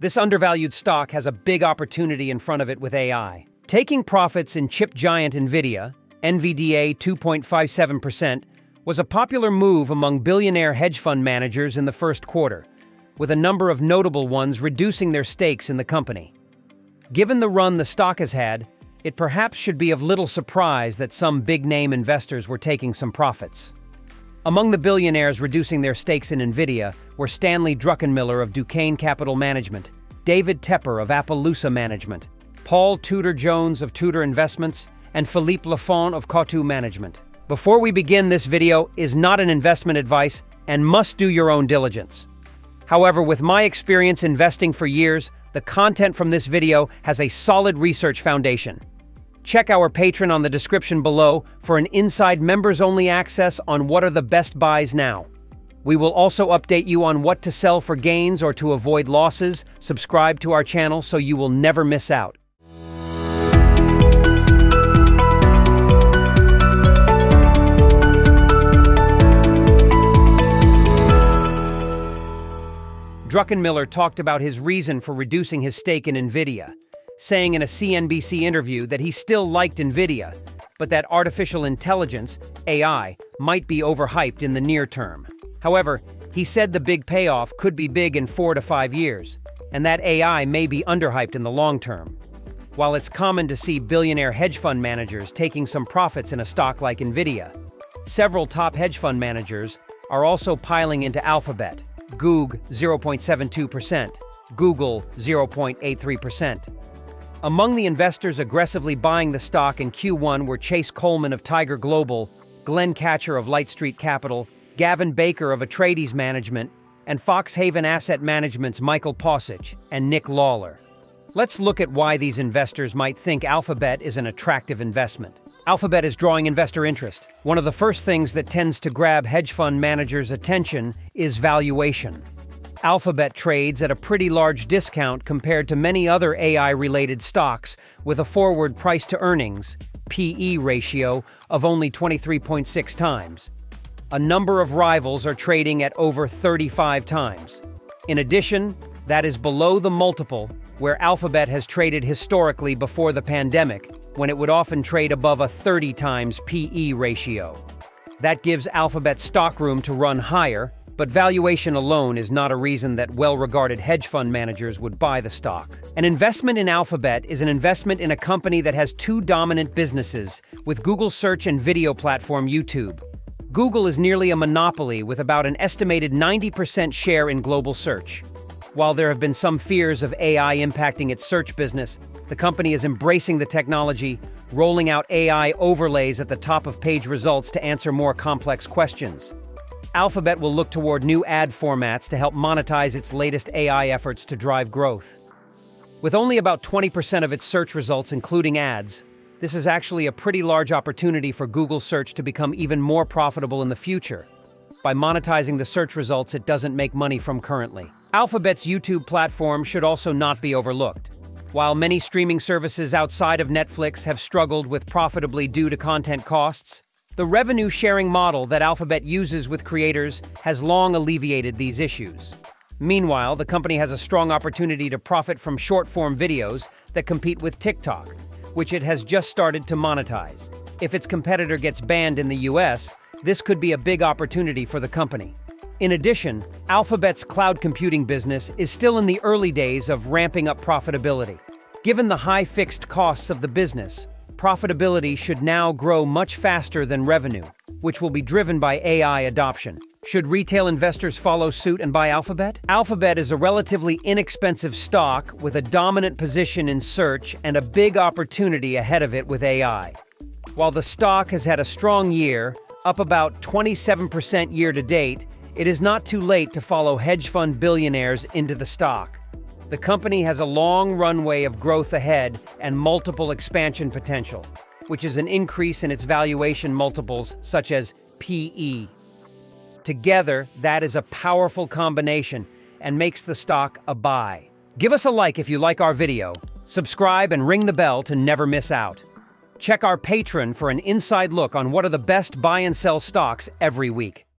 This undervalued stock has a big opportunity in front of it with AI. Taking profits in chip giant NVIDIA, NVDA 2.57%, was a popular move among billionaire hedge fund managers in the first quarter, with a number of notable ones reducing their stakes in the company. Given the run the stock has had, it perhaps should be of little surprise that some big-name investors were taking some profits. Among the billionaires reducing their stakes in NVIDIA were Stanley Druckenmiller of Duquesne Capital Management, David Tepper of Appaloosa Management, Paul Tudor Jones of Tudor Investments, and Philippe Laffont of Coatue Management. Before we begin, this video is not an investment advice and must do your own diligence. However, with my experience investing for years, the content from this video has a solid research foundation. Check our Patreon on the description below for an inside members-only access on what are the best buys now. We will also update you on what to sell for gains or to avoid losses. Subscribe to our channel so you will never miss out. Druckenmiller talked about his reason for reducing his stake in NVIDIA, saying in a CNBC interview that he still liked NVIDIA, but that artificial intelligence, AI, might be overhyped in the near term. However, he said the big payoff could be big in four to five years, and that AI may be underhyped in the long term. While it's common to see billionaire hedge fund managers taking some profits in a stock like NVIDIA, several top hedge fund managers are also piling into Alphabet, Goog 0.72%, Google 0.83%. Among the investors aggressively buying the stock in Q1 were Chase Coleman of Tiger Global, Glen Kacher of Light Street Capital, Gavin Baker of Atreides Management, and Foxhaven Asset Management's Michael Pausic and Nick Lawler. Let's look at why these investors might think Alphabet is an attractive investment. Alphabet is drawing investor interest. One of the first things that tends to grab hedge fund managers' attention is valuation. Alphabet trades at a pretty large discount compared to many other AI-related stocks with a forward price-to-earnings PE ratio of only 23.6 times. A number of rivals are trading at over 35 times. In addition, that is below the multiple where Alphabet has traded historically before the pandemic, when it would often trade above a 30 times PE ratio. That gives Alphabet stock room to run higher, but valuation alone is not a reason that well-regarded hedge fund managers would buy the stock. An investment in Alphabet is an investment in a company that has two dominant businesses, with Google search and video platform YouTube. Google is nearly a monopoly with about an estimated 90% share in global search. While there have been some fears of AI impacting its search business, the company is embracing the technology, rolling out AI overlays at the top of page results to answer more complex questions. Alphabet will look toward new ad formats to help monetize its latest AI efforts to drive growth. With only about 20% of its search results including ads, this is actually a pretty large opportunity for Google Search to become even more profitable in the future, by monetizing the search results it doesn't make money from currently. Alphabet's YouTube platform should also not be overlooked. While many streaming services outside of Netflix have struggled with profitably due to content costs, the revenue sharing model that Alphabet uses with creators has long alleviated these issues. Meanwhile, the company has a strong opportunity to profit from short form videos that compete with TikTok, which it has just started to monetize. If its competitor gets banned in the US, this could be a big opportunity for the company. In addition, Alphabet's cloud computing business is still in the early days of ramping up profitability. Given the high fixed costs of the business, profitability should now grow much faster than revenue, which will be driven by AI adoption. Should retail investors follow suit and buy Alphabet? Alphabet is a relatively inexpensive stock with a dominant position in search and a big opportunity ahead of it with AI. While the stock has had a strong year, up about 27% year to date, it is not too late to follow hedge fund billionaires into the stock. The company has a long runway of growth ahead and multiple expansion potential, which is an increase in its valuation multiples, such as PE. Together, that is a powerful combination and makes the stock a buy. Give us a like if you like our video, subscribe and ring the bell to never miss out. Check our Patreon for an inside look on what are the best buy and sell stocks every week.